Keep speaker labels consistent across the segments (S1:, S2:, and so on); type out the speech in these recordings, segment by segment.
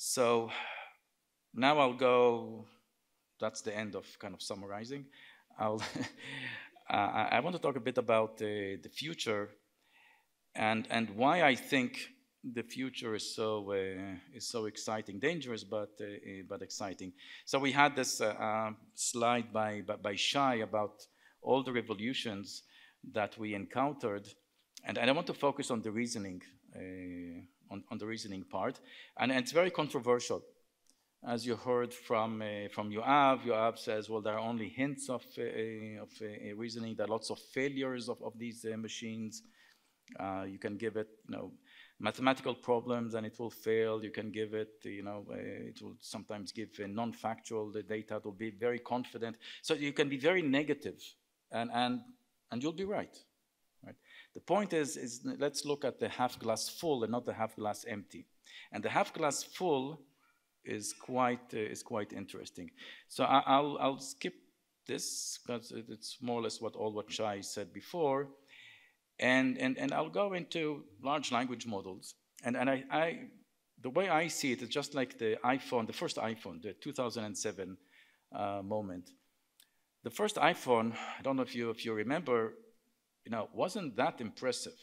S1: So now I'll go, that's the end of kind of summarizing. I'll uh, I want to talk a bit about uh, the future and, and why I think the future is so, uh, is so exciting, dangerous, but, uh, uh, but exciting. So we had this uh, um, slide by, by, by Shai about all the revolutions that we encountered. And, and I want to focus on the reasoning, on, on the reasoning part. And, and it's very controversial as you heard from uh, from Yoav, Yoav says, well, there are only hints of uh, of uh, reasoning. There are lots of failures of, of these machines. you can give it, you know, mathematical problems and it will fail. You can give it, you know, it will sometimes give non-factual data. It will be very confident. So you can be very negative, and and and you'll be right. The point is, is let's look at the half glass full and not the half glass empty. And the half glass full is quite uh, is quite interesting. So I, will I'll skip this because it's more or less what all what Shai said before, and and and I'll go into large language models. And and I, I the way I see it is just like the iPhone, the first iPhone, the 2007 uh, moment. The first iPhone, I don't know if you if you remember, you know, wasn't that impressive.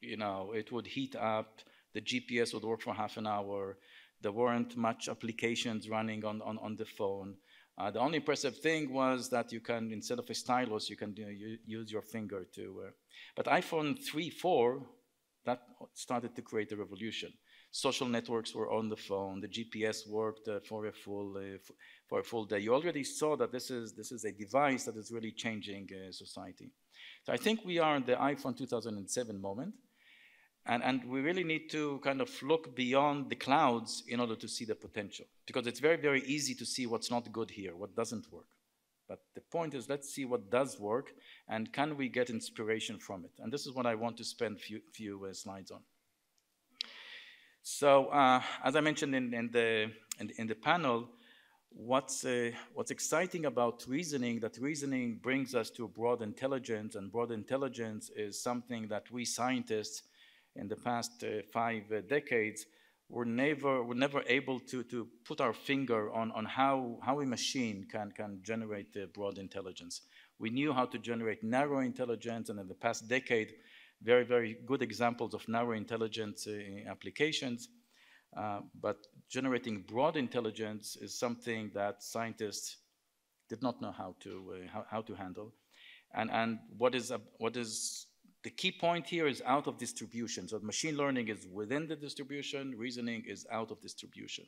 S1: You know, it would heat up. The GPS would work for half an hour there weren't much applications running on, on, on the phone. Uh, the only impressive thing was that you can, instead of a stylus, you can use your finger to. Uh, but iPhone 3, 4, that started to create a revolution. Social networks were on the phone. The GPS worked uh, for a full uh, for a full day. You already saw that this is this is a device that is really changing uh, society. So I think we are in the iPhone 2007 moment. And, and we really need to kind of look beyond the clouds in order to see the potential. Because it's very, very easy to see what's not good here, what doesn't work. But the point is, let's see what does work, and can we get inspiration from it? And this is what I want to spend few, few uh, slides on. So, uh, as I mentioned in, in the, in, in, the panel, what's, uh, what's exciting about reasoning, that reasoning brings us to broad intelligence, and broad intelligence is something that we scientists in the past uh, five uh, decades, we're never, we're never able to, to put our finger on, on how, how a machine can, can generate uh, broad intelligence. We knew how to generate narrow intelligence, and in the past decade, very, very good examples of narrow intelligence uh, applications. Uh, but generating broad intelligence is something that scientists did not know how to, uh, how, how to handle. And, and what, is, what is the key point here is out of distribution. So machine learning is within the distribution, reasoning is out of distribution.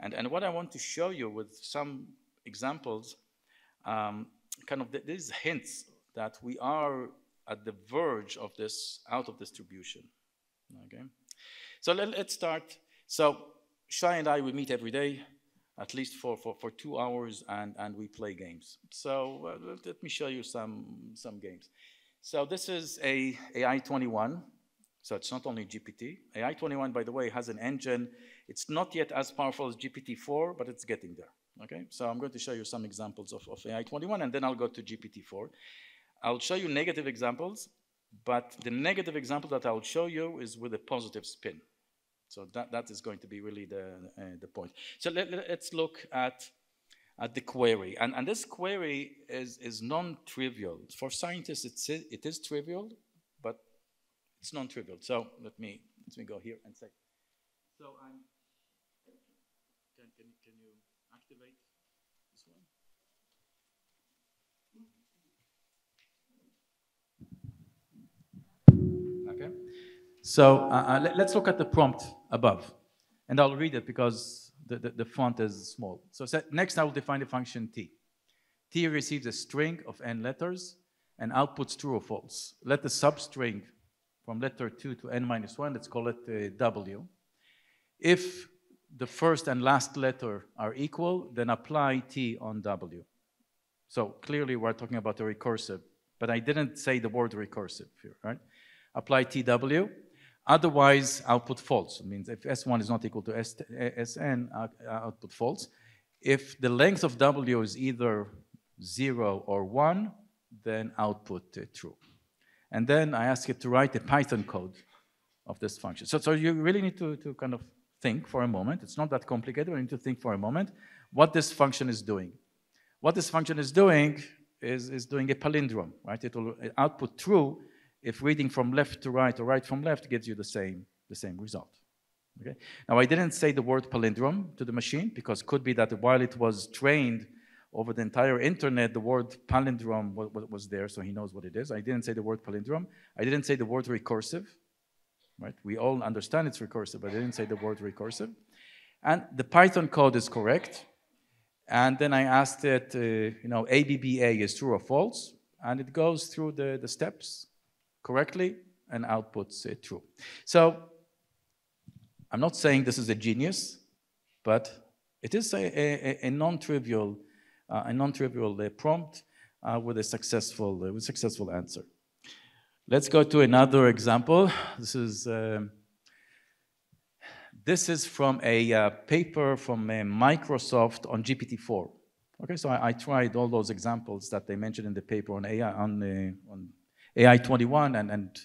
S1: And, and what I want to show you with some examples, um, kind of these hints that we are at the verge of this out of distribution. Okay, so let, us start. So Shai and I we meet every day, at least for, for, for two hours, and, and we play games. So uh, let me show you some some games. So this is a AI21. So it's not only GPT. AI21, by the way, has an engine. It's not yet as powerful as GPT-4, but it's getting there. Okay, so I'm going to show you some examples of, of AI21, and then I'll go to GPT-4. I'll show you negative examples, but the negative example that I'll show you is with a positive spin. So that, that is going to be really the, uh, the point. So let, us look at at the query. And, and this query is, is non-trivial. For scientists, it's, it is trivial, but it's non-trivial. So let me, let me go here and say. So I'm, can, can, can you activate this one? Okay. So uh, uh let, let's look at the prompt above. And I'll read it because the, the, the font is small. So next I will define the function t. t receives a string of n letters and outputs true or false. Let the substring from letter 2 to n minus 1, let's call it uh, w. If the first and last letter are equal, then apply t on w. So clearly we're talking about a recursive, but I didn't say the word recursive here, right? Apply tw, Otherwise, output false. It means if S1 is not equal to S, Sn, uh, output false. If the length of W is either 0 or 1, then output uh, true. And then I ask it to write a Python code of this function. So, so you really need to, to kind of think for a moment. It's not that complicated. We need to think for a moment what this function is doing. What this function is doing is, is doing a palindrome, right? It will output true if reading from left to right or right from left gives you the same, the same result. Okay? Now, I didn't say the word palindrome to the machine because could be that while it was trained over the entire internet, the word palindrome was there, so he knows what it is. I didn't say the word palindrome. I didn't say the word recursive, right? We all understand it's recursive, but I didn't say the word recursive. And the Python code is correct. And then I asked it, uh, you know, ABBA is true or false, and it goes through the, the steps correctly and outputs it true. So I'm not saying this is a genius, but it is a, a, a non-trivial uh, a non-trivial uh, prompt uh, with a successful with successful answer. Let's go to another example. This is um, this is from a uh, paper from uh, Microsoft on GPT-4. Okay, so I, I, tried all those examples that they mentioned in the paper on AI on, uh, on AI 21, and, and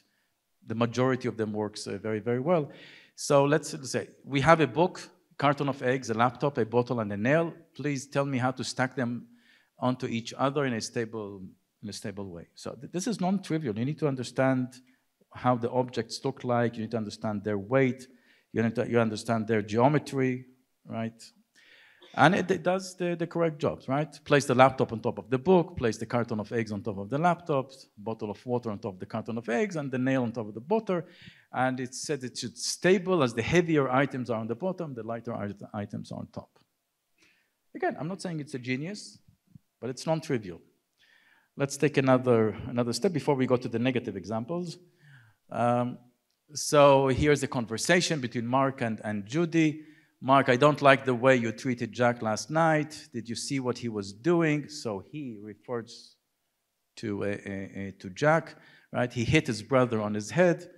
S1: the majority of them works uh, very very well. So let's say we have a book, carton of eggs, a laptop, a bottle, and a nail. Please tell me how to stack them onto each other in a stable, in a stable way. So th this is non-trivial. You need to understand how the objects look like. You need to understand their weight. You need to you understand their geometry, right? And it, it does the, the, correct jobs, right? Place the laptop on top of the book, place the carton of eggs on top of the laptop, bottle of water on top of the carton of eggs, and the nail on top of the butter. And it said it should stable as the heavier items are on the bottom, the lighter items are on top. Again, I'm not saying it's a genius, but it's non-trivial. Let's take another, another step before we go to the negative examples. Um, so here's a conversation between Mark and, and Judy. Mark, I don't like the way you treated Jack last night. Did you see what he was doing? So he refers to, uh, uh, to Jack, right? He hit his brother on his head.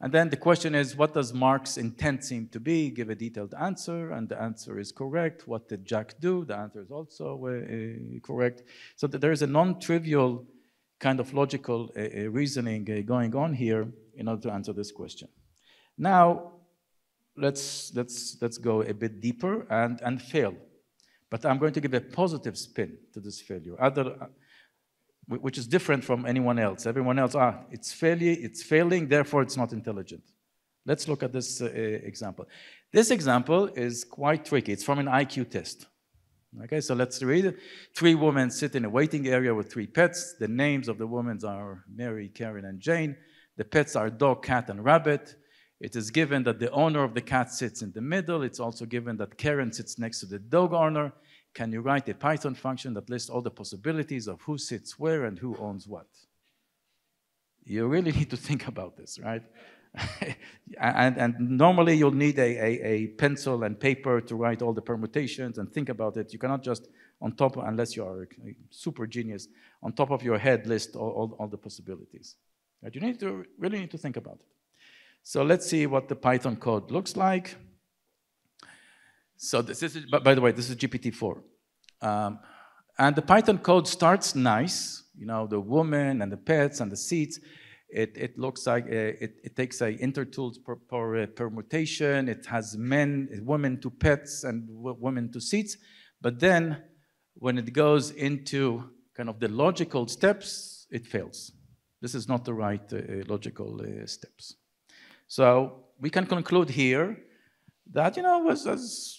S1: And then the question is, what does Mark's intent seem to be? Give a detailed answer, and the answer is correct. What did Jack do? The answer is also uh, uh correct. So there is a non-trivial kind of logical uh, uh reasoning uh, going on here in order to answer this question. Now, let's, let's, let's go a bit deeper and, and fail. But I'm going to give a positive spin to this failure, other, which is different from anyone else. Everyone else, ah, it's, failure, it's failing, therefore it's not intelligent. Let's look at this uh, example. This example is quite tricky. It's from an IQ test. Okay, so let's read it. Three women sit in a waiting area with three pets. The names of the women are Mary, Karen, and Jane. The pets are dog, cat, and rabbit. It is given that the owner of the cat sits in the middle. It's also given that Karen sits next to the dog owner. Can you write a Python function that lists all the possibilities of who sits where and who owns what? You really need to think about this, right? and, and, normally you'll need a, a, a, pencil and paper to write all the permutations and think about it. You cannot just on top, unless you are a super genius, on top of your head list all, all, all the possibilities. Right? You need to really need to think about it. So let's see what the Python code looks like. So this is, by the way, this is GPT-4. Um, and the Python code starts nice, you know, the woman and the pets and the seats. It, it looks like uh, it, it takes a itertools per, per uh, permutation. It has men, women to pets and women to seats. But then when it goes into kind of the logical steps, it fails. This is not the right uh, logical uh, steps. So we can conclude here that, you know, as, as,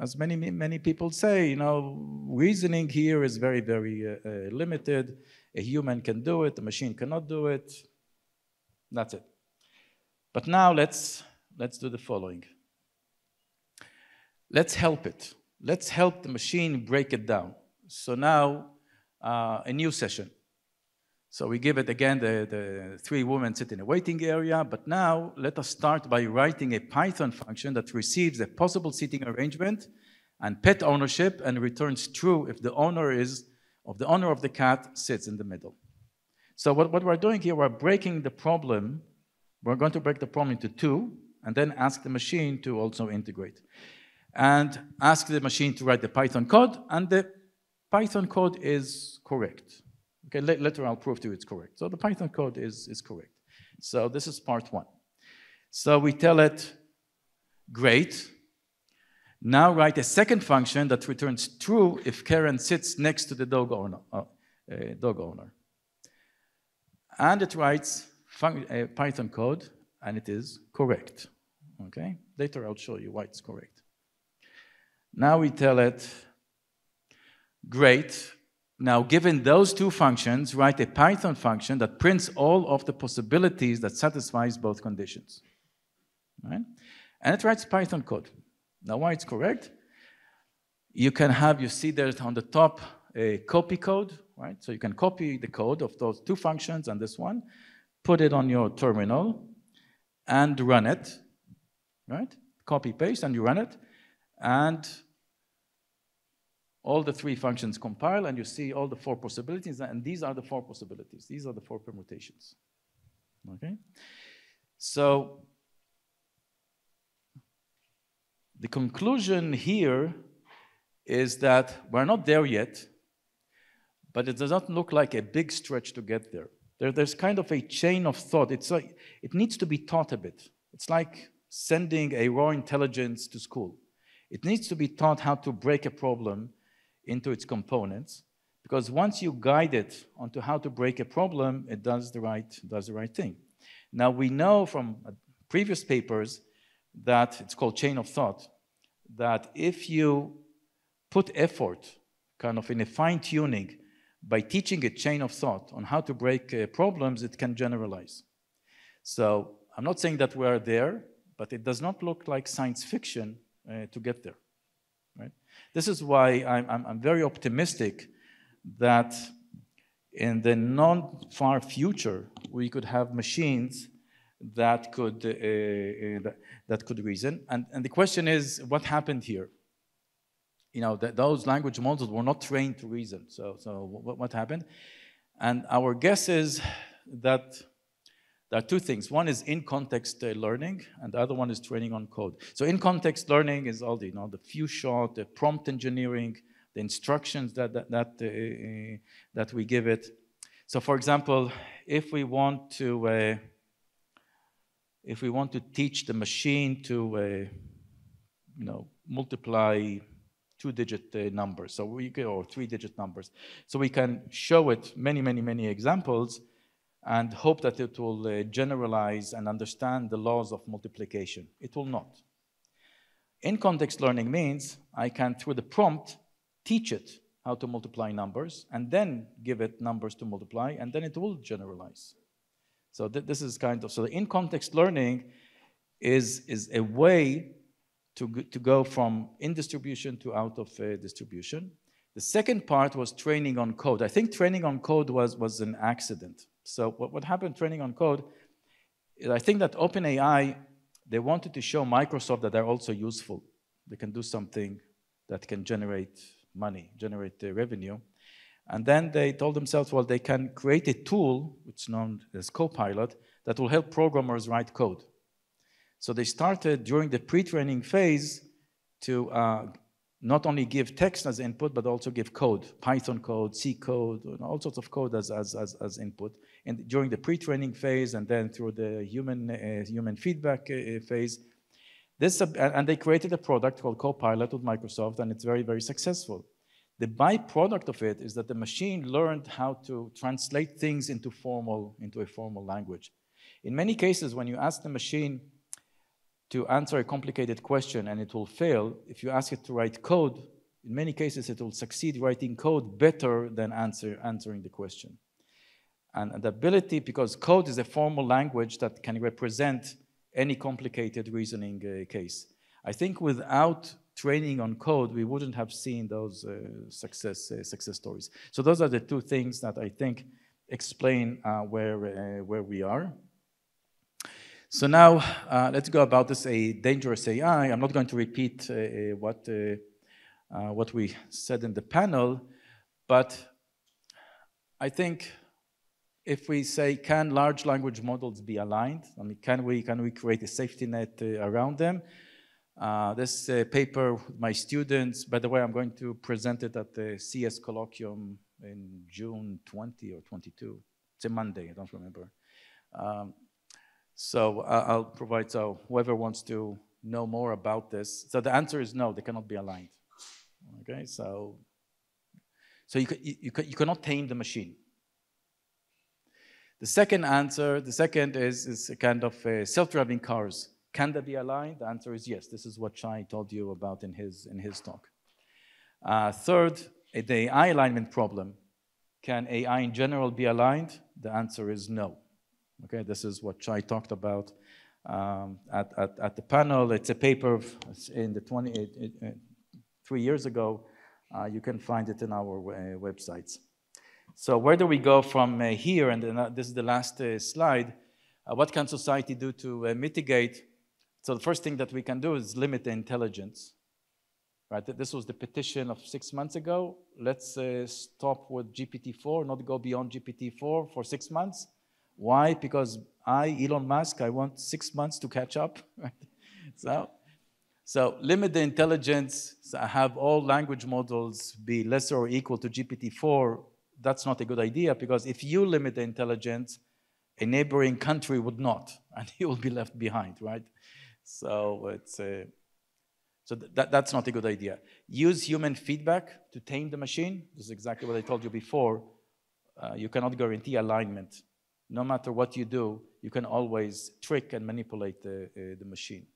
S1: as many, many people say, you know, reasoning here is very, very uh, uh, limited. A human can do it, a machine cannot do it. That's it. But now let's, let's do the following. Let's help it. Let's help the machine break it down. So now, uh, a new session. So we give it again, the, the three women sit in a waiting area, but now let us start by writing a Python function that receives a possible seating arrangement and pet ownership and returns true if the owner is, of the owner of the cat sits in the middle. So what, what we're doing here, we're breaking the problem, we're going to break the problem into two, and then ask the machine to also integrate. And ask the machine to write the Python code, and the Python code is correct. Okay, later I'll prove to you it's correct. So the Python code is, is correct. So this is part one. So we tell it, Great. Now write a second function that returns true if Karen sits next to the dog owner. Uh, uh, dog owner. And it writes uh, Python code, and it is correct. Okay? Later I'll show you why it's correct. Now we tell it, great. Now, given those two functions, write a Python function that prints all of the possibilities that satisfies both conditions. Right? And it writes Python code. Now, why it's correct? You can have, you see there on the top, a copy code, right? So you can copy the code of those two functions and this one, put it on your terminal, and run it, right? Copy paste and you run it, and all the three functions compile and you see all the four possibilities and these are the four possibilities. These are the four permutations, okay? So the conclusion here is that we're not there yet, but it does not look like a big stretch to get there. there there's kind of a chain of thought. It's like, it needs to be taught a bit. It's like sending a raw intelligence to school. It needs to be taught how to break a problem into its components, because once you guide it onto how to break a problem, it does the right, does the right thing. Now we know from previous papers that it's called chain of thought, that if you put effort kind of in a fine tuning by teaching a chain of thought on how to break uh, problems, it can generalize. So I'm not saying that we are there, but it does not look like science fiction uh, to get there. Right? This is why I'm, I'm, I'm very optimistic that in the non-far future, we could have machines that could, uh, uh, that, that, could reason. And, and the question is, what happened here? You know, that those language models were not trained to reason. So, so what, what happened? And our guess is that there are two things. One is in-context uh, learning, and the other one is training on code. So in-context learning is all the, you know, the few shot, the prompt engineering, the instructions that, that, that, uh, uh that we give it. So for example, if we want to, uh, if we want to teach the machine to, uh, you know, multiply two-digit uh, numbers, so we or three-digit numbers, so we can show it many, many, many examples and hope that it will uh, generalize and understand the laws of multiplication. It will not. In-context learning means I can, through the prompt, teach it how to multiply numbers, and then give it numbers to multiply, and then it will generalize. So th this is kind of, so the in-context learning is, is a way to, to go from in distribution to out of uh, distribution. The second part was training on code. I think training on code was, was an accident. So what, what happened training on code, is I think that OpenAI, they wanted to show Microsoft that they're also useful. They can do something that can generate money, generate revenue. And then they told themselves, well, they can create a tool, which is known as Copilot, that will help programmers write code. So they started during the pre-training phase to uh, not only give text as input, but also give code, Python code, C code, all sorts of code as, as, as, as input. And during the pre-training phase and then through the human, uh, human feedback uh, phase, this, uh, and they created a product called Copilot with Microsoft, and it's very, very successful. The byproduct of it is that the machine learned how to translate things into formal, into a formal language. In many cases, when you ask the machine to answer a complicated question and it will fail, if you ask it to write code, in many cases it will succeed writing code better than answer, answering the question. And, the ability, because code is a formal language that can represent any complicated reasoning uh, case. I think without training on code, we wouldn't have seen those uh, success, uh, success stories. So those are the two things that I think explain uh, where, uh, where we are. So now uh, let's go about this a dangerous AI. I'm not going to repeat what, what we said in the panel, but I think if we say, can large language models be aligned? I mean, can we, can we create a safety net around them? Uh, this uh, paper my students, by the way, I'm going to present it at the CS colloquium in June 20 or 22. It's a Monday, I don't remember. Um, so I'll provide, so whoever wants to know more about this? So the answer is no, they cannot be aligned. Okay, so so you, you, you, you cannot tame the machine. The second answer, the second is, is a kind of uh, self-driving cars. Can they be aligned? The answer is yes. This is what Shai told you about in his, in his talk. Uh, third, the AI alignment problem. Can AI in general be aligned? The answer is no. Okay, this is what Shai talked about um, at, at, at, the panel. It's a paper in the 20, it, it, it, three years ago. Uh, you can find it in our uh, websites. So where do we go from uh, here? And uh, this is the last uh, slide. What can society do to mitigate? So the first thing that we can do is limit the intelligence. Right? This was the petition of six months ago. Let's stop with GPT-4, not go beyond GPT-4 for six months. Why? Because I, Elon Musk, I want six months to catch up. Right? So, so limit the intelligence, have all language models be lesser or equal to GPT-4. That's not a good idea because if you limit the intelligence, a neighboring country would not, and he will be left behind, right? So it's a, so that, that's not a good idea. Use human feedback to tame the machine. This is exactly what I told you before. Uh, you cannot guarantee alignment no matter what you do, you can always trick and manipulate the, uh, the machine.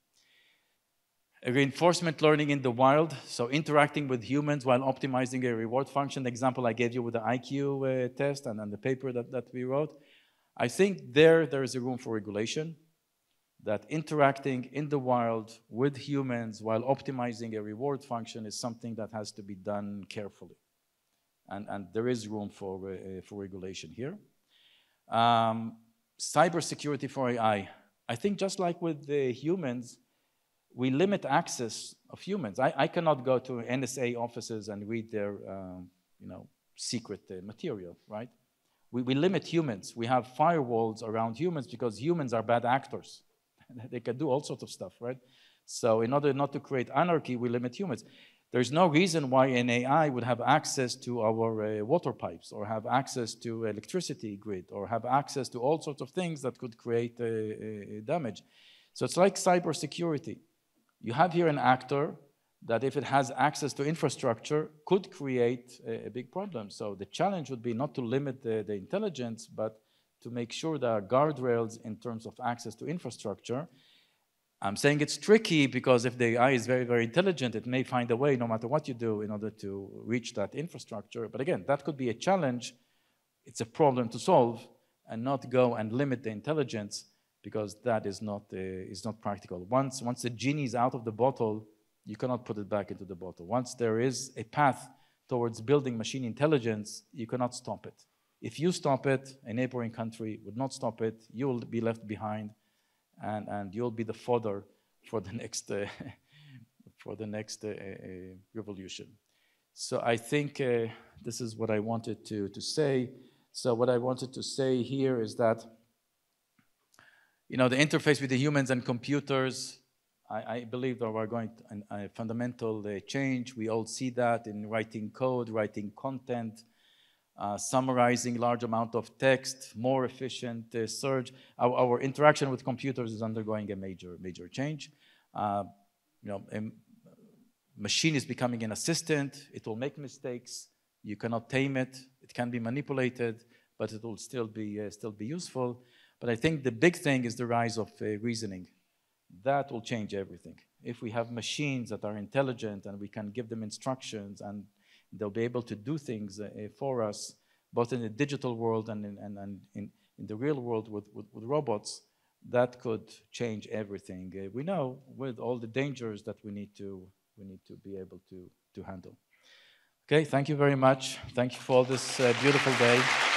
S1: Reinforcement learning in the wild, so interacting with humans while optimizing a reward function. The example I gave you with the IQ uh, test and, and the paper that, that we wrote. I think there, there is a room for regulation that interacting in the wild with humans while optimizing a reward function is something that has to be done carefully. And, and there is room for, uh, for regulation here. Um, cybersecurity for AI. I think just like with the humans, we limit access of humans. I, I cannot go to NSA offices and read their, um, you know, secret uh, material, right? We, we limit humans. We have firewalls around humans because humans are bad actors. they can do all sorts of stuff, right? So in order not to create anarchy, we limit humans. There's no reason why an AI would have access to our uh, water pipes or have access to electricity grid or have access to all sorts of things that could create uh, damage. So it's like cybersecurity. You have here an actor that if it has access to infrastructure could create a, a big problem. So the challenge would be not to limit the, the intelligence, but to make sure there are guardrails in terms of access to infrastructure I'm saying it's tricky because if the AI is very, very intelligent, it may find a way, no matter what you do, in order to reach that infrastructure. But again, that could be a challenge. It's a problem to solve and not go and limit the intelligence because that is not, uh, is not practical. Once, once the genie is out of the bottle, you cannot put it back into the bottle. Once there is a path towards building machine intelligence, you cannot stop it. If you stop it, a neighboring country would not stop it, you will be left behind and, and you'll be the fodder for the next, uh, for the next uh, uh, revolution. So I think uh, this is what I wanted to, to say. So what I wanted to say here is that, you know, the interface with the humans and computers, I, I believe that we're going to a fundamental uh, change. We all see that in writing code, writing content, uh, summarizing large amount of text, more efficient uh, search. Our, our, interaction with computers is undergoing a major, major change. Uh, you know, a machine is becoming an assistant. It will make mistakes. You cannot tame it. It can be manipulated, but it will still be, uh, still be useful. But I think the big thing is the rise of uh, reasoning. That will change everything. If we have machines that are intelligent and we can give them instructions and They'll be able to do things uh, for us, both in the digital world and in, and, and in, in the real world with, with, with robots. That could change everything. Uh, we know with all the dangers that we need to we need to be able to to handle. Okay, thank you very much. Thank you for this uh, beautiful day.